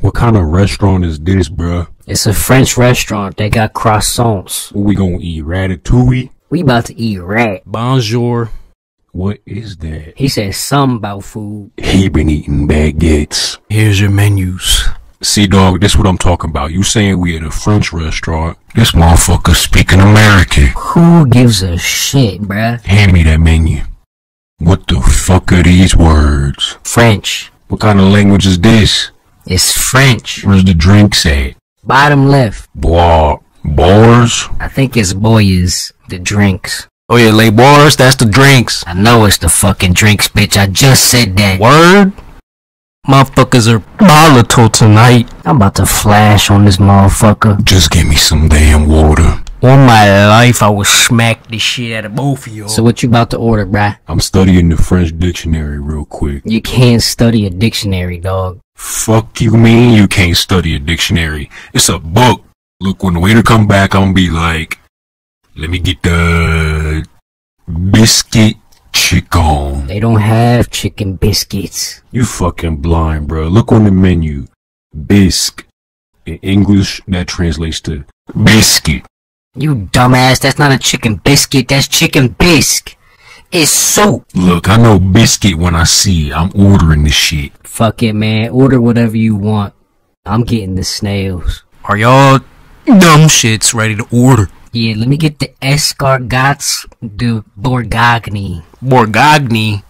What kind of restaurant is this, bruh? It's a French restaurant. They got croissants. What we gonna eat? Ratatouille? We about to eat rat. Bonjour. What is that? He said something about food. He been eating baguettes. Here's your menus. See, dog, this what I'm talking about. You saying we at a French restaurant? This motherfucker speaking American. Who gives a shit, bruh? Hand me that menu. What the fuck are these words? French. What kind of language is this? It's French. Where's the drink at? Bottom left. Bois. Bars? I think it's boys. The drinks. Oh yeah, lay bars, that's the drinks. I know it's the fucking drinks, bitch. I just said that. Word? Motherfuckers are volatile tonight. I'm about to flash on this motherfucker. Just give me some damn water. On my life, I will smack the shit out of both of y'all. So what you about to order, bruh? I'm studying the French dictionary real quick. You can't study a dictionary, dog. Fuck you mean you can't study a dictionary? It's a book. Look, when the waiter come back, I'm gonna be like, let me get the biscuit chicken. They don't have chicken biscuits. You fucking blind, bro. Look on the menu. Bisque. In English, that translates to biscuit. You dumbass, that's not a chicken biscuit, that's chicken bisque. It's soup. Look, I know biscuit when I see it. I'm ordering this shit. Fuck it, man. Order whatever you want. I'm getting the snails. Are y'all dumb shits ready to order? Yeah, let me get the escargots de Bourgogne. Borgogni.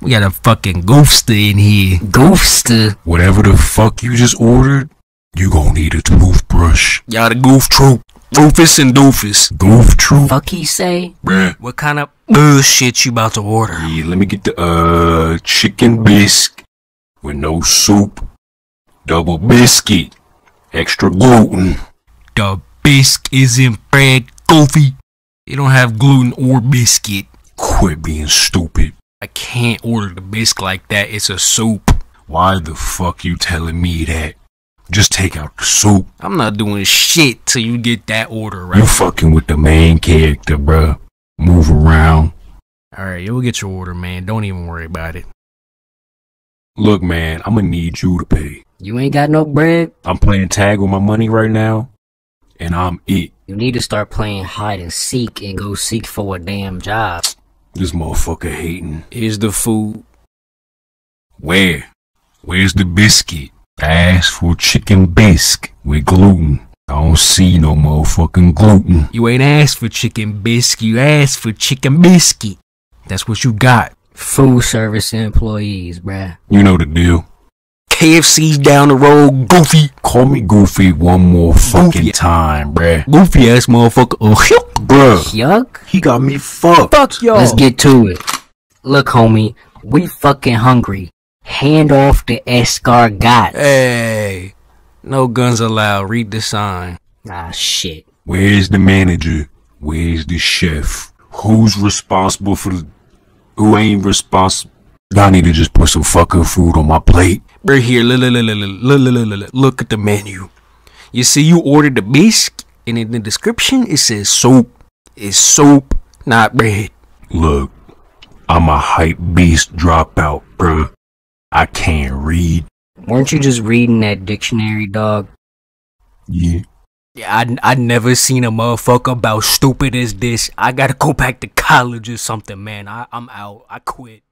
We got a fucking goofster in here. Goofster. Whatever the fuck you just ordered, you gon' need a toothbrush. Y'all the goof troop. Rufus and Doofus. Goof troop, Fuck he say? bruh. What kind of bullshit you about to order? Yeah, let me get the uh chicken bisque with no soup, double biscuit, extra gluten. The bisque isn't bread, goofy. You don't have gluten or biscuit. Quit being stupid. I can't order the bisque like that. It's a soup. Why the fuck you telling me that? Just take out the soup. I'm not doing shit till you get that order right. You fucking with the main character, bruh. Move around. Alright, you'll get your order, man. Don't even worry about it. Look, man, I'm gonna need you to pay. You ain't got no bread? I'm playing tag with my money right now, and I'm it. You need to start playing hide and seek and go seek for a damn job. This motherfucker hating. Here's the food. Where? Where's the biscuit? I asked for chicken bisque with gluten. I don't see no motherfucking gluten. You ain't asked for chicken biscuit. You asked for chicken biscuit. That's what you got. Food service employees, bruh. You know the deal. KFC's down the road, goofy. Call me Goofy one more fucking Goofy. time, bruh. Goofy ass motherfucker. Oh, Bruh, Yuck. he got me fucked. fuck y'all. Let's get to it. Look, homie, we fucking hungry. Hand off the escargot. Hey, no guns allowed. Read the sign. Ah, shit. Where's the manager? Where's the chef? Who's responsible for the who ain't responsible. I need to just put some fucking food on my plate. Right here, look at the menu. You see, you ordered the bisque, and in the description it says soap. It's soap, not bread. Look, I'm a hype beast dropout, bruh. I can't read. Weren't you just reading that dictionary, dog? Yeah. Yeah, I I never seen a motherfucker about stupid as this. I gotta go back to college or something, man. I I'm out. I quit.